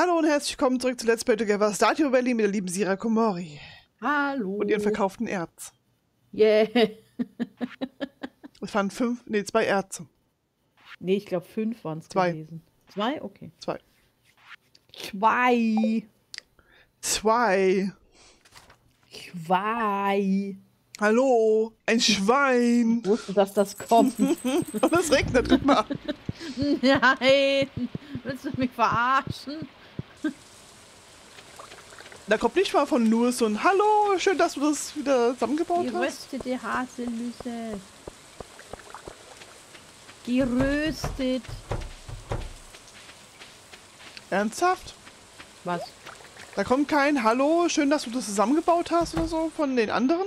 Hallo und herzlich willkommen zurück zu Let's Play Together Stadio Valley mit der lieben Sira Komori. Hallo. Und ihren verkauften Erz. Yeah. Es waren fünf, nee, zwei Erze. Nee, ich glaube fünf waren es gewesen. Zwei? Okay. Zwei. Zwei. Zwei. Zwei. Hallo, ein Schwein. Ich wusste, dass das kommt. Und es regnet, guck mal. Nein. Willst du mich verarschen? Da kommt nicht mal von nur so ein Hallo, schön, dass du das wieder zusammengebaut hast. Geröstete Haselnüsse. Geröstet. Ernsthaft? Was? Da kommt kein Hallo, schön, dass du das zusammengebaut hast oder so von den anderen?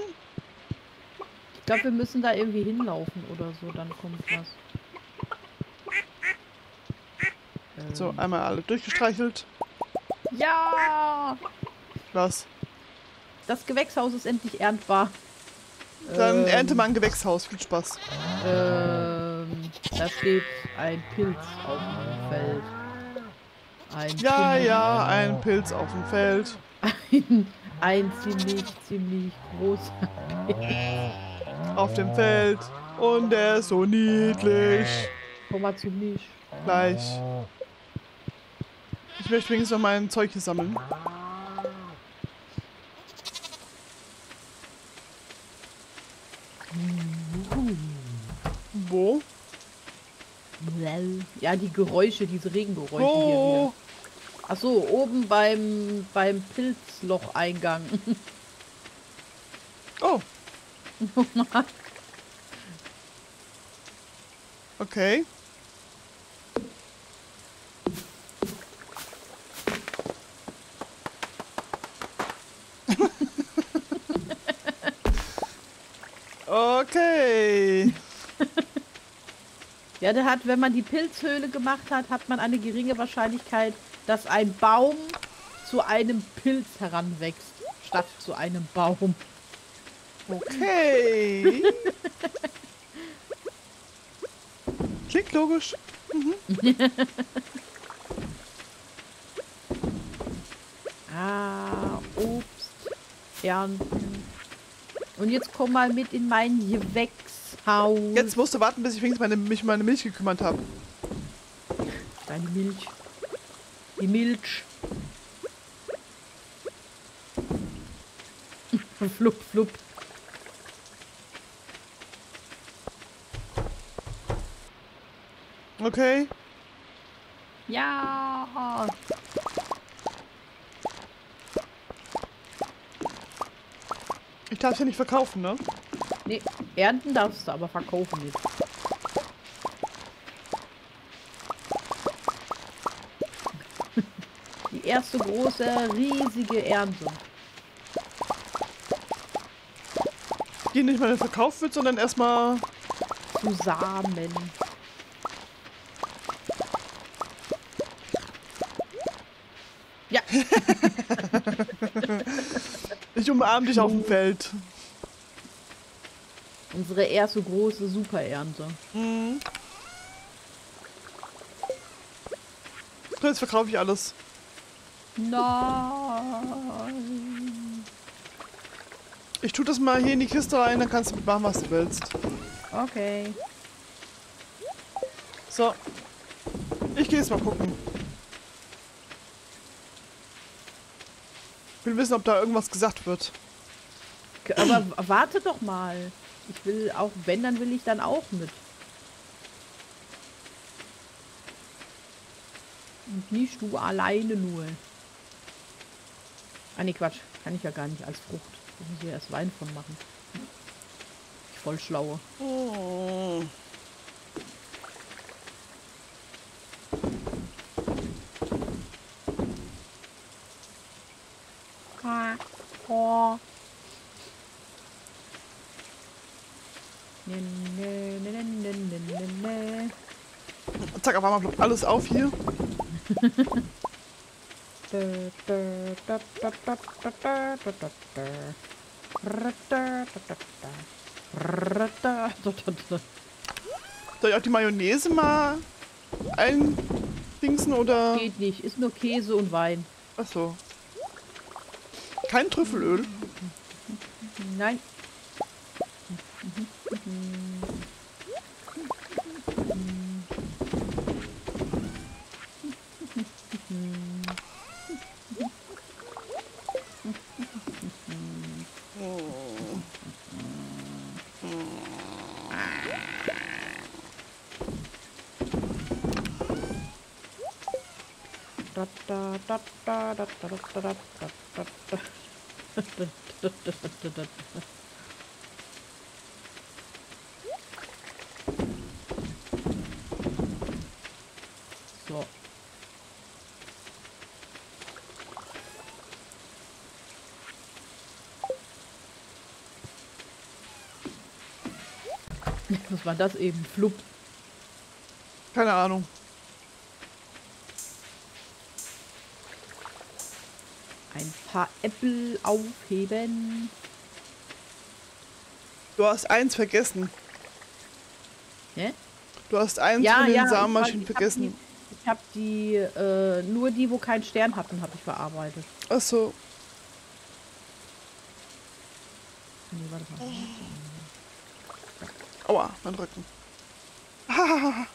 Ich glaube, wir müssen da irgendwie hinlaufen oder so, dann kommt was. So, einmal alle durchgestreichelt. Ja! Was? Das Gewächshaus ist endlich erntbar. Dann Ähm, ernte mal ein Gewächshaus. Viel Spaß. Ähm, da steht ein Pilz auf dem Feld. Ein Ja, Pilz. ja, ein Pilz auf dem Feld. Ein, ein ziemlich, ziemlich großer. Auf dem Feld. Und der ist so niedlich. Komm mal zu. Gleich. Ich möchte wenigstens noch mein Zeug hier sammeln. Wo? Ja, die Geräusche, diese Regengeräusche hier. Wo? hier. Ach so, oben beim, beim Pilzlocheingang. Oh. Okay. Ja, der hat, wenn man die Pilzhöhle gemacht hat, hat man eine geringe Wahrscheinlichkeit, dass ein Baum zu einem Pilz heranwächst, statt zu einem Baum. Okay. Klingt logisch. Ah, Obst ernten. Und jetzt komm mal mit in mein Gewächshaus. Jetzt musst du warten, bis ich wenigstens meine, mich um meine Milch gekümmert habe. Deine Milch. Die Milch. flup, flup. Okay. Ja. Ich darf es ja nicht verkaufen, ne? Nee, ernten darfst du, aber verkaufen nicht. Die erste große, riesige Ernte. Die nicht mal verkauft wird, sondern erstmal. Zusammen. Ja, Ich umarme dich auf dem Feld. Unsere erste große Superernte. Mhm. Jetzt verkaufe ich alles. Nein. Ich tue das mal hier in die Kiste rein, dann kannst du mitmachen, was du willst. Okay. So. Ich gehe jetzt mal gucken. Ich will wissen, ob da irgendwas gesagt wird. Aber warte doch mal. Ich will auch, wenn, dann will ich dann auch mit. Und nicht du alleine nur. Ah ne, Quatsch. Kann ich ja gar nicht als Frucht. Muss ich ja erst Wein von machen. Ich voll schlaue. Oh. Ne, ne, ne, ne, ne, ne, ne, ne. Zack, auf einmal ploppt alles auf hier. Soll ich auch die Mayonnaise mal ein Dingsen oder. Geht nicht. Ist nur Käse und Wein. Achso. Kein Trüffelöl. Nein. So. Was war das eben? Flupp. Keine Ahnung. Ein paar Äpfel aufheben. Du hast eins vergessen. Hä? Du hast eins von den ich Samenmaschinen hab- ich hab vergessen. Die, ich habe die, äh, nur die, wo keinen Stern hatten, habe ich verarbeitet. Achso. Nee, warte mal. Aua, mein Rücken. Hahaha. Du, du, du, du, du, du, du.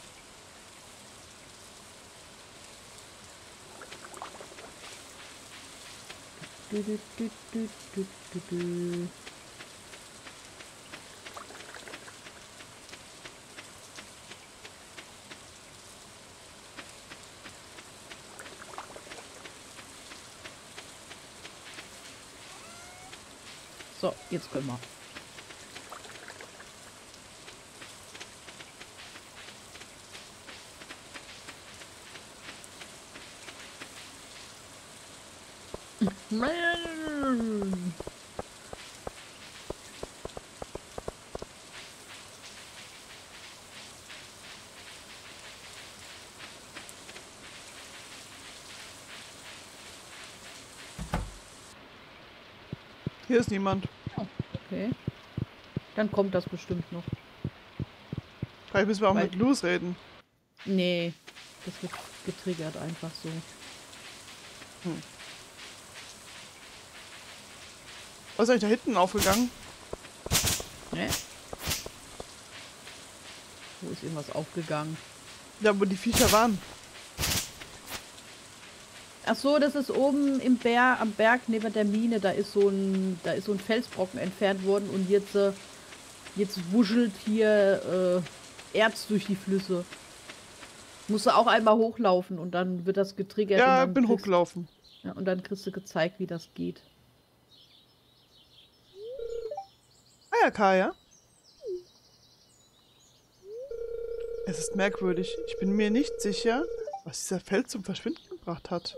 So, jetzt können wir. Hier ist niemand. Okay. Dann kommt das bestimmt noch. Vielleicht müssen wir auch Weil- mit Luz reden. Nee, das wird getriggert einfach so. Was ist eigentlich da hinten aufgegangen? Ne? Wo ist irgendwas aufgegangen? Da, wo die Viecher waren. Ach so, das ist oben im Berg, am Berg neben der Mine. Da ist so ein, da ist so ein Felsbrocken entfernt worden und jetzt, äh, jetzt wuschelt hier äh, Erz durch die Flüsse. Musst du auch einmal hochlaufen und dann wird das getriggert. und Ja, dann bin kriegst- hochgelaufen. Ja, und dann kriegst du gezeigt, wie das geht. Ah ja. Es ist merkwürdig. Ich bin mir nicht sicher, was dieser Fels zum Verschwinden gebracht hat.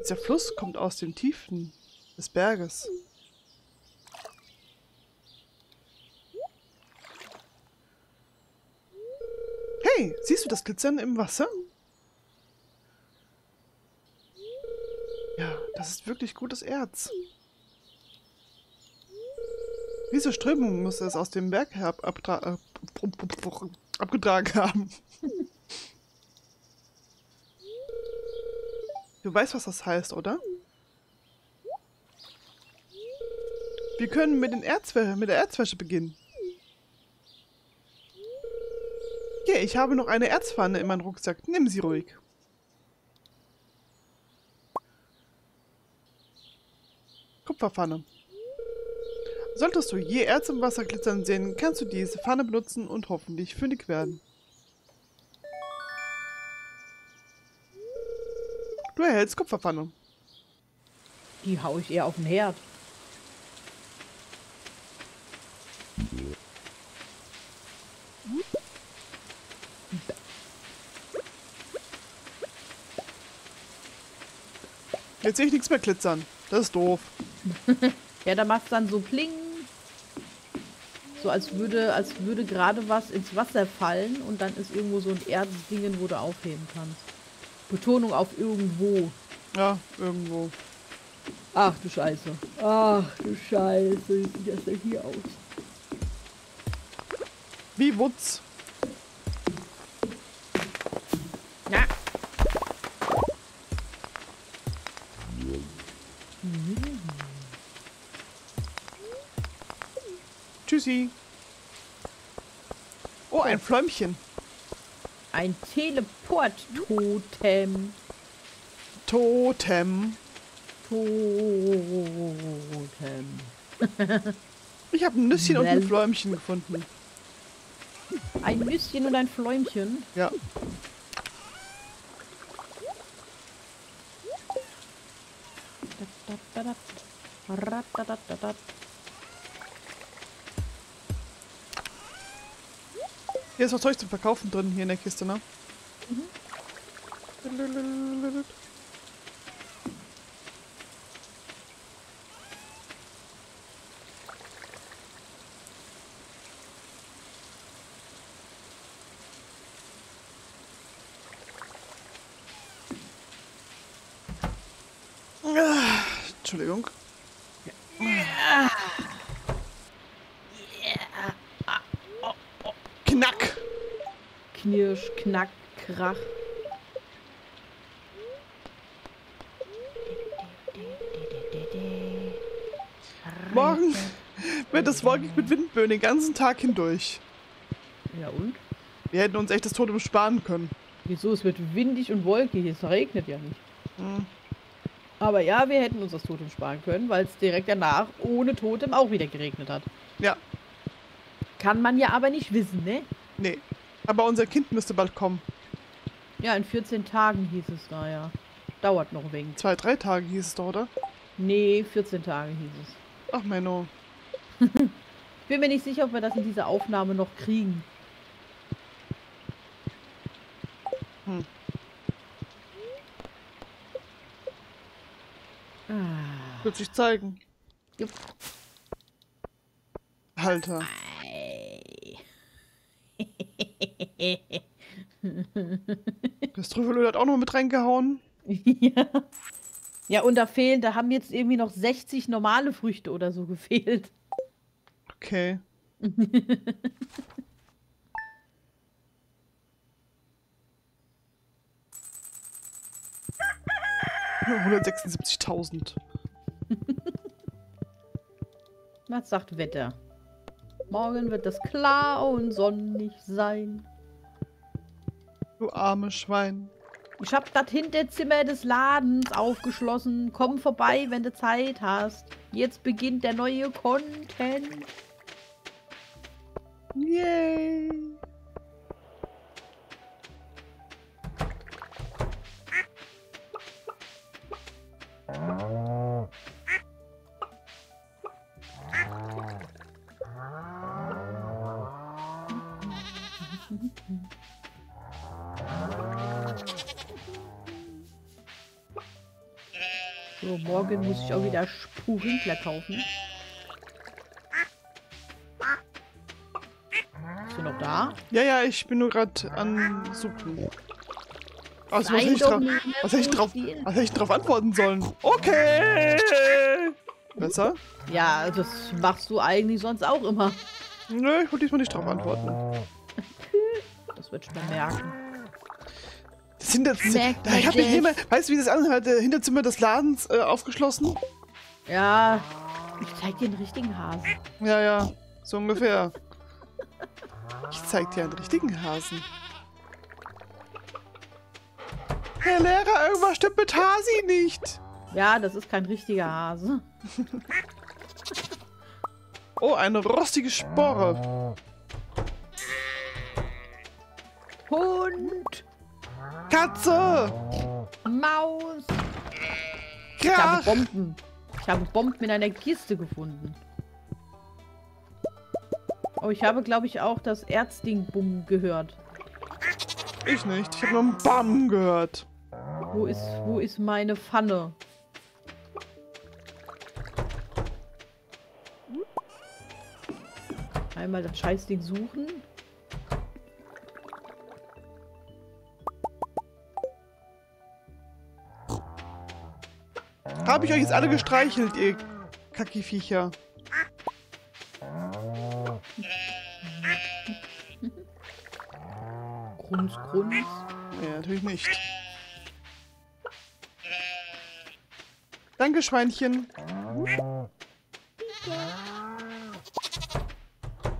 Dieser Fluss kommt aus den Tiefen des Berges. Hey, siehst du das Glitzern im Wasser? Ja, das ist wirklich gutes Erz. Diese Strömung muss es aus dem Berg herab äh, abgetragen haben. Du weißt, was das heißt, oder? Wir können mit, den mit der Erzwäsche beginnen. Hier, ich habe noch eine Erzpfanne in meinem Rucksack. Nimm sie ruhig. Kupferpfanne. Solltest du je Erz im Wasser glitzern sehen, kannst du diese Pfanne benutzen und hoffentlich fündig werden. Du erhältst Kupferpfanne. Die hau ich eher auf den Herd. Jetzt sehe ich nichts mehr glitzern. Das ist doof. Ja, da macht dann so pling. So als würde, als würde gerade was ins Wasser fallen und dann ist irgendwo so ein Erzdingen, wo du aufheben kannst. Betonung auf irgendwo. Ja, irgendwo. Ach du Scheiße. Ach du Scheiße. Wie sieht das denn hier aus? Wie Wutz. Tschüssi. Oh, ein Fläumchen. Ein Teleport-Totem. Totem. Totem. Ich habe ein Nüsschen und ein. Fläumchen gefunden. Ein Nüsschen und ein Fläumchen. Ja. Ratatatat. Hier ist noch Zeug zum Verkaufen drin, hier in der Kiste, ne? Ah, Entschuldigung. Knack! Knirsch, Knack, Krach. Morgen wird es wolkig mit Windböen den ganzen Tag hindurch. Ja und? Wir hätten uns echt das Totem sparen können. Wieso? Es wird windig und wolkig. Es regnet ja nicht. Hm. Aber ja, wir hätten uns das Totem sparen können, weil es direkt danach ohne Totem auch wieder geregnet hat. Ja, Kann man ja aber nicht wissen, ne? nee. Aber unser Kind müsste bald kommen. Ja, in 14 Tagen hieß es da ja. Dauert noch wenig. Zwei, drei Tage hieß es doch, oder? Nee, 14 Tage hieß es. Ach, Menno. Ich bin mir nicht sicher, ob wir das in dieser Aufnahme noch kriegen. Hm. Ah. Wird sich zeigen. Jupp. Alter. Das Trüffelöl hat auch noch mit reingehauen. ja. Ja, und da fehlen, da haben jetzt irgendwie noch 60 normale Früchte oder so gefehlt. Okay. 176.000. Was sagt Wetter? Morgen wird es klar und sonnig sein. Du armes Schwein. Ich hab das Hinterzimmer des Ladens aufgeschlossen. Komm vorbei, wenn du Zeit hast. Jetzt beginnt der neue Content. Yay. So, morgen muss ich auch wieder Spurenkler kaufen. Bist du noch da? Ja, ja, ich bin nur gerade an Suchen. Also, was ich, drauf, was, hätte ich drauf, was hätte ich drauf antworten sollen? Okay! Besser? Ja, das machst du eigentlich sonst auch immer. Nö, ich wollte diesmal nicht drauf antworten. Das wird schon merken. Das Hinterzimmer. Da, ich man hab mich das? immer, weißt du, wie das anhört? Der Hinterzimmer des Ladens äh, aufgeschlossen? Ja, ich zeig dir den richtigen Hasen. Ja, ja, so ungefähr. Ich zeig dir einen richtigen Hasen. Herr Lehrer, irgendwas stimmt mit Hasi nicht. Ja, das ist kein richtiger Hase. Oh, eine rostige Spore. Hund, Katze! Maus. Ich habe Krach! Bomben. Ich habe Bomben in einer Kiste gefunden. Oh, ich habe, glaube ich, auch das Erzding-Bumm gehört. Ich nicht, ich habe nur einen Bam gehört. Wo ist, wo ist meine Pfanne? Einmal das Scheißding suchen. Habe ich euch jetzt alle gestreichelt, ihr Kackiviecher? Grunz, Grunz. Nee, natürlich nicht. Danke, Schweinchen.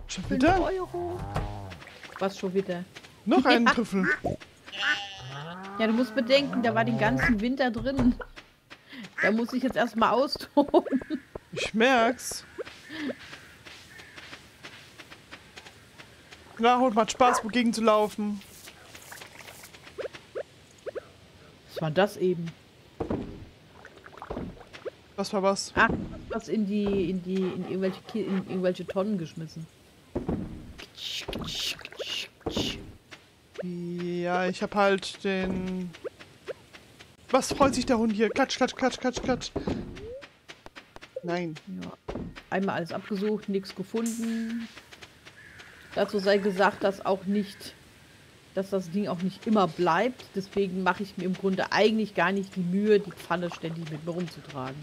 Schon 5 wieder? Euro. Was schon wieder? Noch einen Ja. Trüffel. Ja, du musst bedenken, der war den ganzen Winter drin. Da muss ich jetzt erstmal austoben. Ich merk's. Na, holt macht Spaß, wogegen zu laufen. Was war das eben? Was war was? Ach, was in die, in die, in irgendwelche, Ki- in irgendwelche Tonnen geschmissen. Ja, ich hab halt den... Was freut sich der Hund hier? Klatsch, klatsch, klatsch, klatsch, klatsch. Nein. Ja. Einmal alles abgesucht, nichts gefunden. Dazu sei gesagt, dass auch nicht, dass das Ding auch nicht immer bleibt. Deswegen mache ich mir im Grunde eigentlich gar nicht die Mühe, die Pfanne ständig mit mir rumzutragen.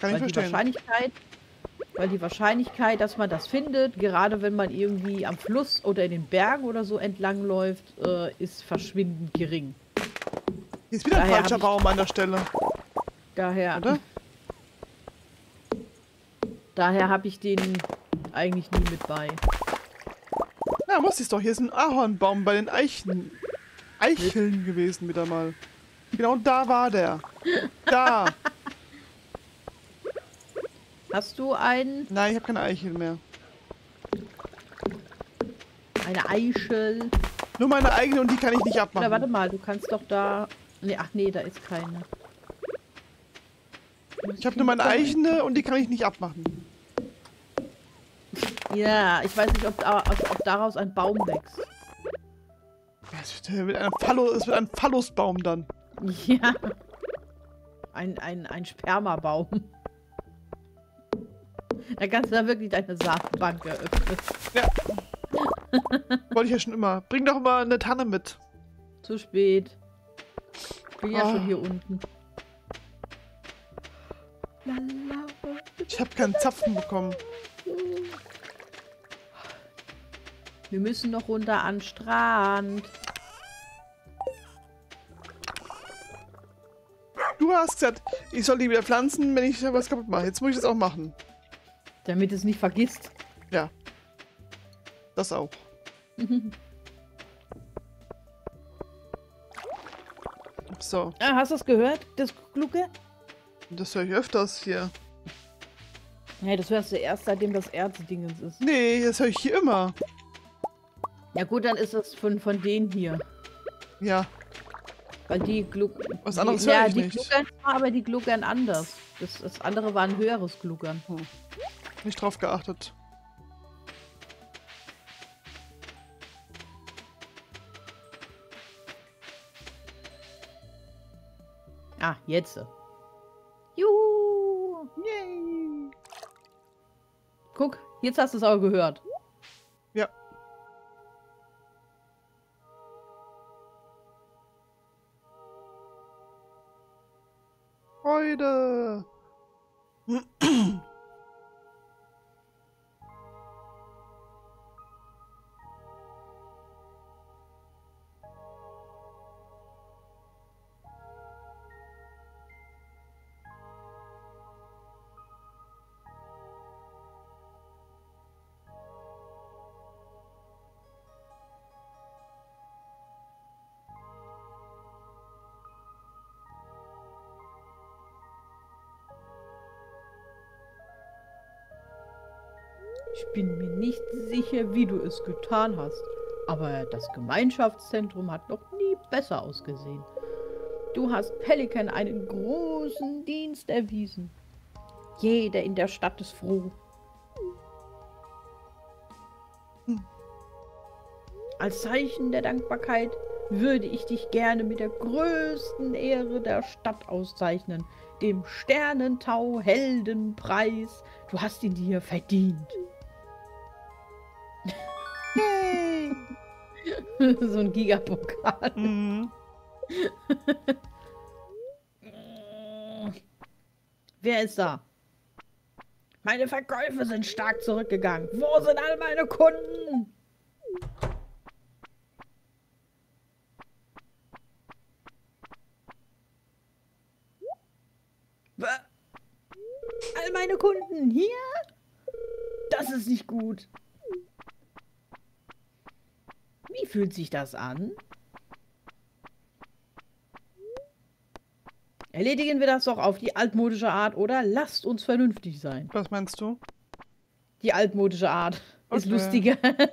Kann ich weil die verstehen. Wahrscheinlichkeit, weil die Wahrscheinlichkeit, dass man das findet, gerade wenn man irgendwie am Fluss oder in den Bergen oder so entlang läuft, äh, ist verschwindend gering. Hier ist wieder ein Daher falscher Baum an der Stelle, Daher, oder? daher habe ich den eigentlich nie mit bei. Ja, muss ich doch. Hier ist ein Ahornbaum bei den Eichen. Eicheln gewesen wieder mal. Genau da war der. Da. Hast du ein, Nein, ich habe keine Eichel mehr. eine Eichel? Nur meine eigene und die kann ich nicht abmachen. Oder warte mal, du kannst doch da. Nee, ach nee, da ist keine. Ich habe nur meine eigene und die kann ich nicht abmachen. Ja, ich weiß nicht, ob, da, ob, ob daraus ein Baum wächst. Es wird, wird ein Phallus, es wird ein Phallusbaum dann. Ja. Ein, ein, ein Spermabaum. Da kannst du da wirklich deine Saatbank eröffnen. Ja. Wollte ich ja schon immer. Bring doch mal eine Tanne mit. Zu spät. Ich bin ja Oh. schon hier unten. Ich habe keinen Zapfen bekommen. Wir müssen noch runter an den Strand. Du hast gesagt, ich soll die wieder pflanzen, wenn ich was kaputt mache. Jetzt muss ich das auch machen. Damit es nicht vergisst. Ja. Das auch. So, Ah, hast du es gehört? Das Glucke? das höre ich öfters hier. Ja, das hörst du erst, seitdem das Erzdingens ist. Nee, das höre ich hier immer. Ja gut, dann ist es von, von denen hier. Ja, Weil die gluckern. Was anderes die, Ja, die nicht. gluckern aber die gluckern anders. Das, das andere war ein höheres Gluckern. nicht drauf geachtet. Ah, jetzt. Juhu! Yay. Guck, jetzt hast du es auch gehört. Ja. Freude. Ich bin mir nicht sicher, wie du es getan hast. Aber das Gemeinschaftszentrum hat noch nie besser ausgesehen. Du hast Pelican einen großen Dienst erwiesen. Jeder in der Stadt ist froh. Als Zeichen der Dankbarkeit würde ich dich gerne mit der größten Ehre der Stadt auszeichnen, dem Sternentau Heldenpreis. Du hast ihn dir verdient. so ein Gigapokal. Mhm. Wer ist da? Meine Verkäufe sind stark zurückgegangen. Wo sind all meine Kunden? All meine Kunden hier? Das ist nicht gut. Wie fühlt sich das an? Erledigen wir das doch auf die altmodische Art, oder? Lasst uns vernünftig sein. Was meinst du? Die altmodische Art ist Okay. lustiger. Ha,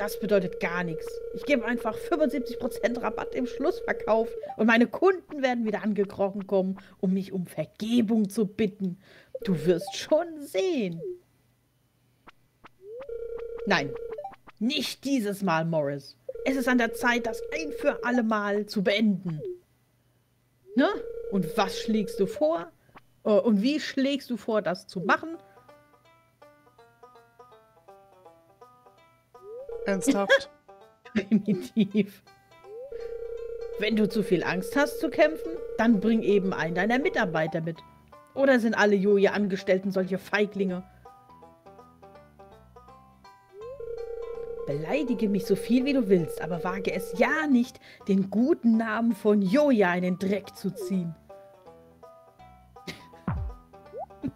das bedeutet gar nichts. Ich gebe einfach 75% Rabatt im Schlussverkauf und meine Kunden werden wieder angekrochen kommen, um mich um Vergebung zu bitten. Du wirst schon sehen. Nein, nicht dieses Mal, Morris. Es ist an der Zeit, das ein für alle Mal zu beenden. Ne? Und was schlägst du vor? Äh, Und wie schlägst du vor, das zu machen? Ernsthaft? Primitiv. Wenn du zu viel Angst hast zu kämpfen, dann bring eben einen deiner Mitarbeiter mit. Oder sind alle Joje-Angestellten solche Feiglinge? Beleidige mich so viel wie du willst, aber wage es ja nicht, den guten Namen von Joja in den Dreck zu ziehen.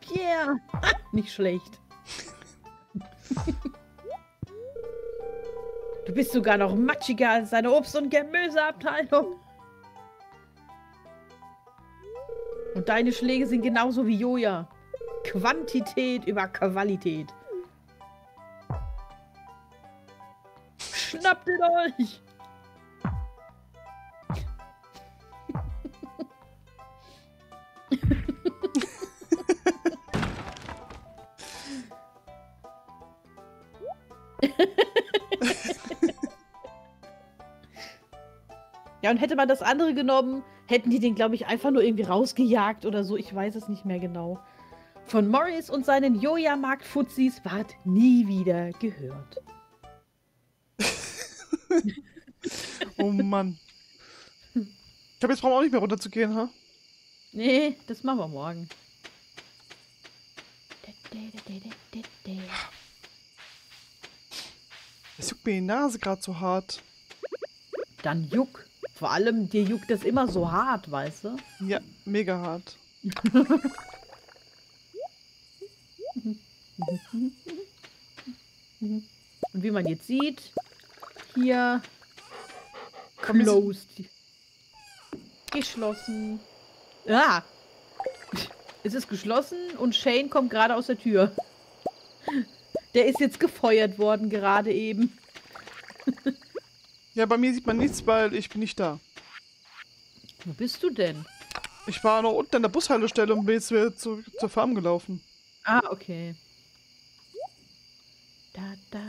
Pierre, ha, nicht schlecht. Du bist sogar noch matschiger als deine Obst- und Gemüseabteilung. Und deine Schläge sind genauso wie Joja. Quantität über Qualität. Schnappt ihn euch! Ja, und hätte man das andere genommen, hätten die den, glaube ich, einfach nur irgendwie rausgejagt oder so. Ich weiß es nicht mehr genau. Von Morris und seinen Joja-Markt-Fuzis ward nie wieder gehört. Oh Mann. Ich glaube, jetzt brauchen wir auch nicht mehr runterzugehen, ha? Nee, das machen wir morgen. Es juckt mir die Nase gerade so hart. Dann juck. Vor allem, dir juckt das immer so hart, weißt du? Ja, mega hart. Und wie man jetzt sieht, hier closed. Geschlossen. Ah! Es ist geschlossen und Shane kommt gerade aus der Tür. Der ist jetzt gefeuert worden, gerade eben. Ja, bei mir sieht man nichts, weil ich bin nicht da. Wo bist du denn? Ich war noch unten an der Bushaltestelle und bin jetzt wieder zurück zur Farm gelaufen. Ah, okay. Da, da.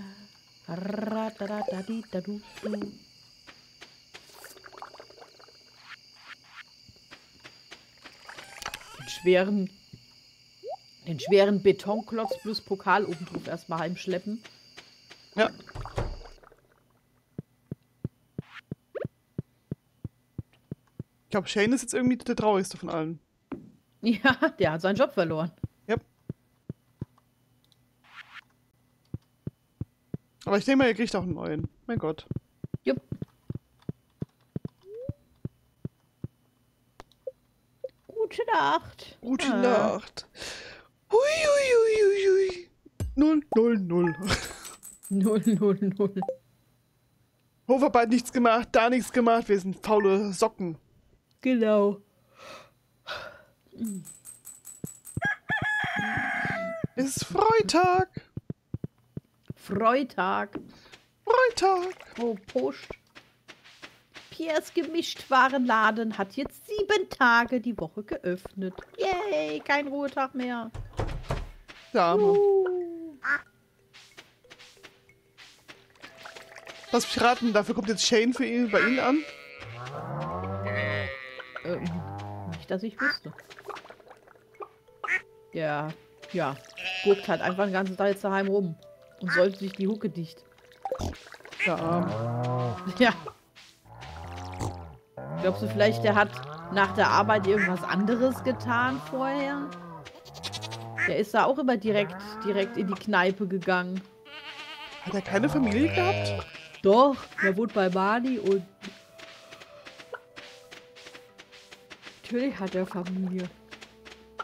Den schweren, den schweren Betonklotz plus Pokal oben drauf erstmal heimschleppen. Ja. Ich glaube, Shane ist jetzt irgendwie der traurigste von allen. Ja, der hat seinen Job verloren. Aber ich denke mal, er kriegt auch einen neuen. Mein Gott. Jupp. Gute Nacht. Gute Ah. Nacht. Hui, hui, hui, hui, hui. Null, null, null. Null, null, null. Hofarbeit nichts gemacht, da nichts gemacht. Wir sind faule Socken. Genau. Es ist Freitag. Freitag. Freitag. Oh, Post. Piers Gemischtwarenladen hat jetzt sieben Tage die Woche geöffnet. Yay, kein Ruhetag mehr. Uh. Lass mich raten, dafür kommt jetzt Shane für ihn, bei Ihnen an. Ähm, nicht, dass ich wüsste. Ja, ja. Guckt halt einfach den ganzen Tag jetzt daheim rum. Und sollte sich die Hucke dicht. Der Arme. Ja. Glaubst du vielleicht, der hat nach der Arbeit irgendwas anderes getan vorher? Der ist da auch immer direkt, direkt in die Kneipe gegangen. Hat er keine Familie gehabt? Doch, der wohnt bei Mani und... Natürlich hat er Familie.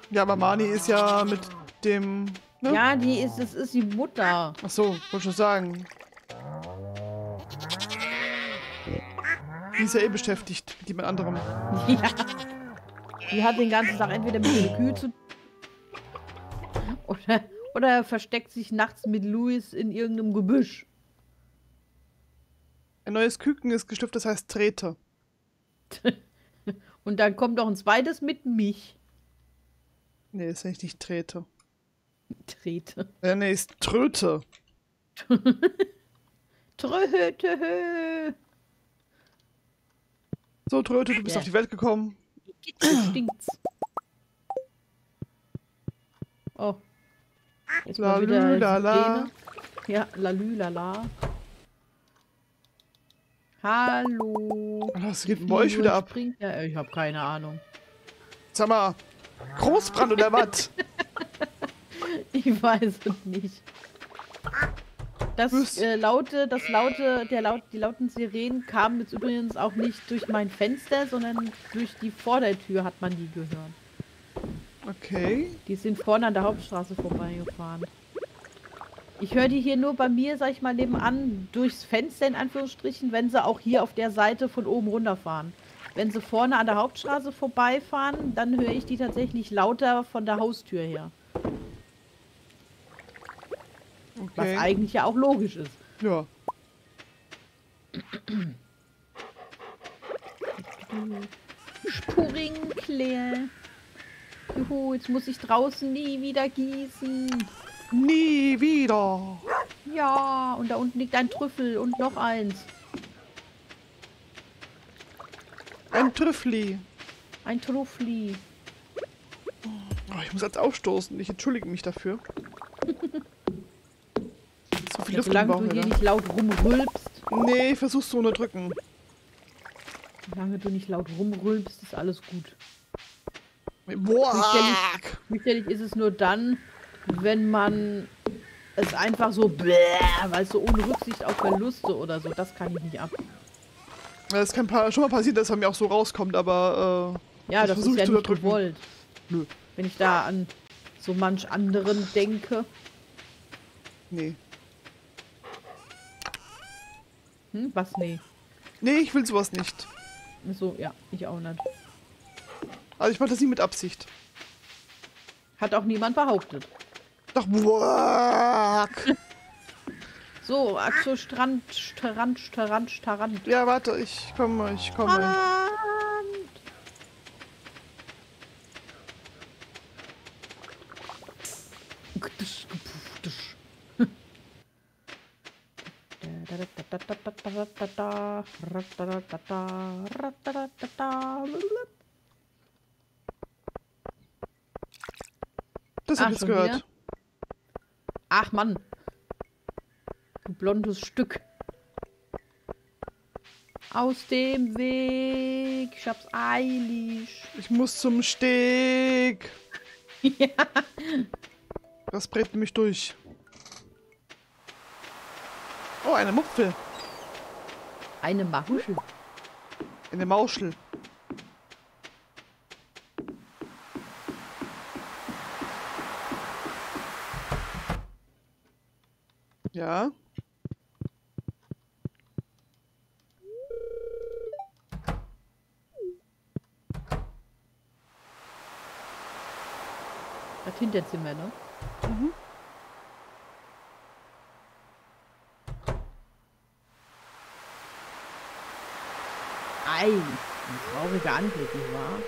Ja, aber Mani ist ja mit dem Ne? Ja, die ist, es ist die Mutter. Ach so, wollte schon sagen. Die ist ja eh beschäftigt mit jemand anderem. Ja. Die hat den ganzen Tag entweder mit den Kühe zu oder, oder versteckt sich nachts mit Louis in irgendeinem Gebüsch. Ein neues Küken ist geschlüpft, das heißt Trete. Und dann kommt noch ein zweites mit mich. Nee, ist eigentlich nicht Trete. Trete. Ja, nee, ist Tröte. Tröte. So, Tröte, du bist Ja. auf die Welt gekommen. Stinkt's. Oh. Jetzt Lalülala. Ja, lalülala. Hallo. Was geht denn bei euch wieder ab? Ja, ich habe keine Ahnung. Sag mal, Großbrand oder was? Ich weiß es nicht. Das äh, laute, das laute, der laut, die lauten Sirenen kamen jetzt übrigens auch nicht durch mein Fenster, sondern durch die Vordertür hat man die gehört. Okay. Die sind vorne an der Hauptstraße vorbeigefahren. Ich höre die hier nur bei mir, sag ich mal, nebenan durchs Fenster in Anführungsstrichen, wenn sie auch hier auf der Seite von oben runterfahren. Wenn sie vorne an der Hauptstraße vorbeifahren, dann höre ich die tatsächlich lauter von der Haustür her. Was Okay. eigentlich ja auch logisch ist. Ja. Spurinkler. Juhu, jetzt muss ich draußen nie wieder gießen. Nie wieder. Ja, und da unten liegt ein Trüffel und noch eins. Ein Trüffli. Ein Truffli. Oh, ich muss jetzt aufstoßen. Ich entschuldige mich dafür. Viel Luft im solange Bauch, du hier oder? nicht laut rumrülpst, Nee, ich versuch's zu unterdrücken. solange du nicht laut rumrülpst, ist alles gut. Boah. Fürchterlich ist es nur dann, wenn man es einfach so bläh, weißt du, ohne Rücksicht auf Verluste oder so, das kann ich nicht ab. Es kann schon mal passieren, dass er mir auch so rauskommt, aber äh, Ja, Das das ist ich ja nicht gewollt. Nö. Wenn ich da an so manch anderen denke. nee. Hm, was? Nee. Nee, ich will sowas nicht. So, ja, ich auch nicht. Also ich mache das nie mit Absicht. Hat auch niemand behauptet. Doch, boah. So, Axo Strand, Strand, Strand, Strand. Ja, warte, ich komme, ich komme. Strand. Das Ah, hab ich gehört. wieder? Ach Mann. Du blondes Stück. Aus dem Weg. Ich hab's eilig. Ich muss zum Steg. ja. Das brät nämlich durch. Oh, eine Mupfel. Eine Mahuschel. Eine Mauschel. Ja. Das Hinterzimmer, ne? Ei, ein trauriger Anblick, nicht wahr?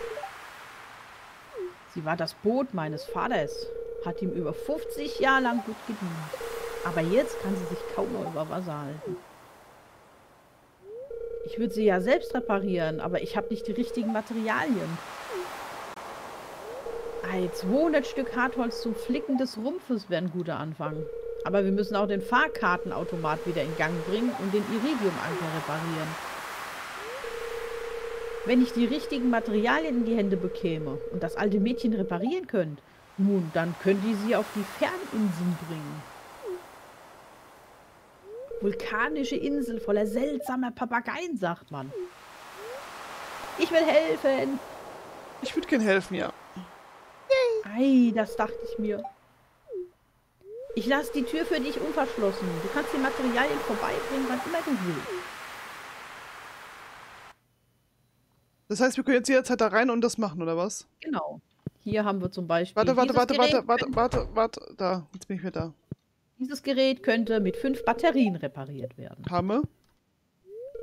Sie war das Boot meines Vaters, hat ihm über 50 Jahre lang gut gedient. Aber jetzt kann sie sich kaum noch über Wasser halten. Ich würde sie ja selbst reparieren, aber ich habe nicht die richtigen Materialien. Ei, 200 Stück Hartholz zum Flicken des Rumpfes wäre ein guter Anfang. Aber wir müssen auch den Fahrkartenautomat wieder in Gang bringen und den Iridiumanker reparieren. Wenn ich die richtigen Materialien in die Hände bekäme und das alte Mädchen reparieren könnte, nun, dann könnte ich sie auf die Ferninseln bringen. Vulkanische Insel voller seltsamer Papageien, sagt man. Ich will helfen. Ich würde gern helfen, ja. Ei, das dachte ich mir. Ich lasse die Tür für dich unverschlossen. Du kannst die Materialien vorbeibringen, wann immer du willst. Das heißt, wir können jetzt jederzeit da rein und das machen, oder was? Genau. Hier haben wir zum Beispiel. Warte, warte, warte, warte, warte, warte, warte. Da, jetzt bin ich wieder da. Dieses Gerät könnte mit fünf Batterien repariert werden. Hammer.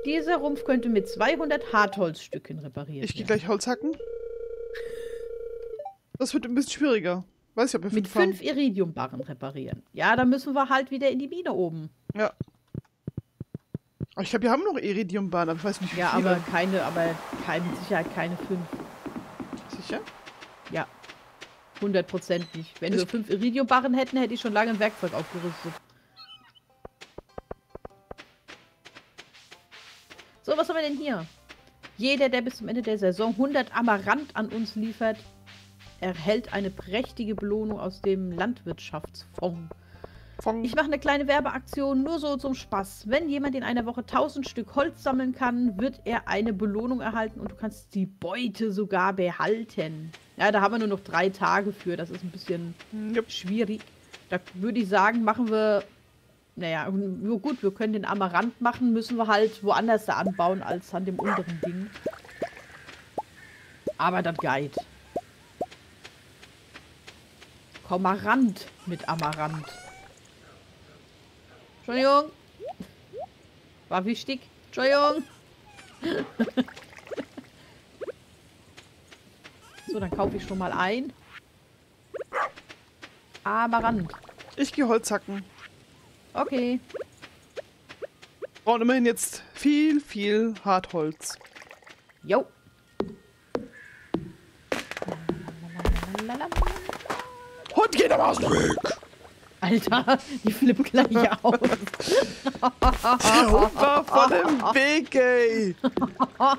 Dieser Rumpf könnte mit 200 Hartholzstücken repariert Ich gehe werden. gleich Holz hacken. Das wird ein bisschen schwieriger. Weiß ich, ob wir Mit fünf haben. fünf Iridiumbarren reparieren. Ja, dann müssen wir halt wieder in die Mine oben. Ja. Ich glaube, wir haben noch Iridiumbahn, aber ich weiß nicht, wie Ja, viele. aber keine, aber kein, mit Sicherheit keine fünf. Sicher? Ja. 100 Prozent nicht. Wenn Ich- wir fünf Iridiumbarren hätten, hätte ich schon lange ein Werkzeug aufgerüstet. So, was haben wir denn hier? Jeder, der bis zum Ende der Saison 100 Amaranth an uns liefert, erhält eine prächtige Belohnung aus dem Landwirtschaftsfonds. Ich mache eine kleine Werbeaktion, nur so zum Spaß. Wenn jemand in einer Woche 1000 Stück Holz sammeln kann, wird er eine Belohnung erhalten und du kannst die Beute sogar behalten. Ja, da haben wir nur noch drei Tage für. Das ist ein bisschen Jupp. schwierig. Da würde ich sagen, machen wir. Naja, nur gut, wir können den Amaranth machen, müssen wir halt woanders da anbauen als an dem unteren Ding. Aber das geht. Komarant mit Amaranth. Entschuldigung. War wichtig. Entschuldigung. so, dann kaufe ich schon mal ein. Amaranth. Ich gehe Holz hacken. Okay. Brauchen immerhin jetzt viel, viel Hartholz. Jo. Hund geht aber aus dem Weg. Alter, die flippen gleich aus. War von dem Weg, ey.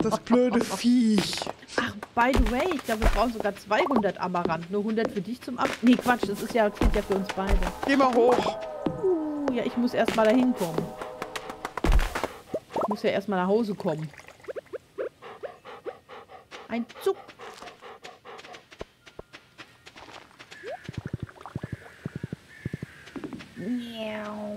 Das blöde Viech. Ach, by the way, ich glaube, wir brauchen sogar 200 Amaranth. Nur 100 für dich zum Ab... Nee, Quatsch, das ist ja, zählt ja für uns beide. Geh mal hoch. Uh, ja, ich muss erstmal da hinkommen. Ich muss ja erstmal nach Hause kommen. Ein Zug. Miau.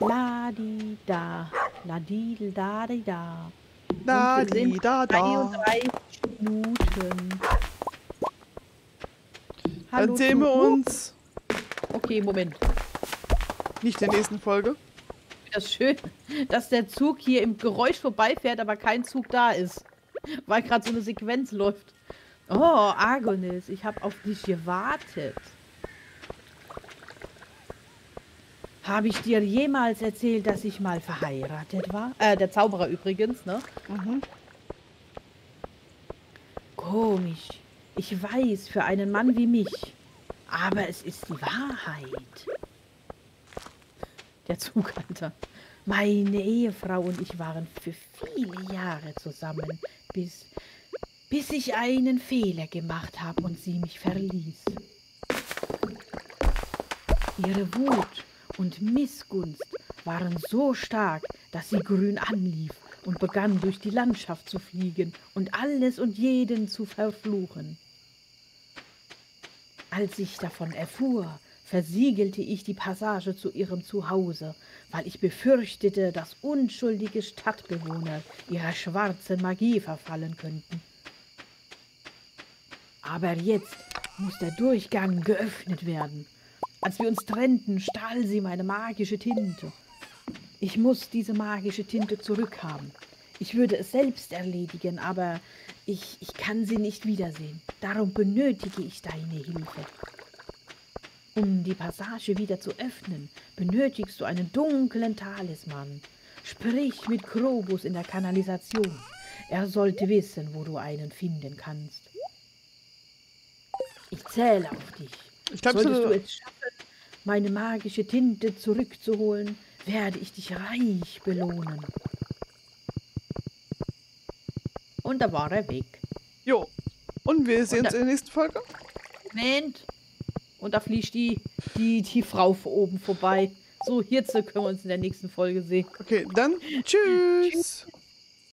La di da, la di da di da. Da, Und di, sind da, da. 33 Minuten. Dann sehen wir uns Okay, Moment. nicht in der nächsten Folge. Das ist schön, dass der Zug hier im Geräusch vorbeifährt, aber kein Zug da ist. Weil gerade so eine Sequenz läuft. Oh, Argonis, ich habe auf dich gewartet. Habe ich dir jemals erzählt, dass ich mal verheiratet war? Äh, der Zauberer übrigens, ne? Mhm. Komisch. Ich weiß, für einen Mann wie mich. Aber es ist die Wahrheit. Der Zughalter. Meine Ehefrau und ich waren für viele Jahre zusammen, bis, bis ich einen Fehler gemacht habe und sie mich verließ. Ihre Wut und Missgunst waren so stark, dass sie grün anlief und begann durch die Landschaft zu fliegen und alles und jeden zu verfluchen. Als ich davon erfuhr, versiegelte ich die Passage zu ihrem Zuhause, weil ich befürchtete, dass unschuldige Stadtbewohner ihrer schwarzen Magie verfallen könnten. Aber jetzt muss der Durchgang geöffnet werden. Als wir uns trennten, stahl sie meine magische Tinte. Ich muss diese magische Tinte zurückhaben. Ich würde es selbst erledigen, aber ich, ich kann sie nicht wiedersehen. Darum benötige ich deine Hilfe. Um die Passage wieder zu öffnen, benötigst du einen dunklen Talisman. Sprich mit Krobus in der Kanalisation. Er sollte wissen, wo du einen finden kannst. Ich zähle auf dich. Ich glaube, Solltest du so, es schaffen, meine magische Tinte zurückzuholen, werde ich dich reich belohnen. Und da war er weg. jo. Und wir sehen uns in der nächsten Folge. Moment. Und da fliegt die, die, die Frau von oben vorbei. So, jetzt können wir uns in der nächsten Folge sehen. Okay, dann tschüss.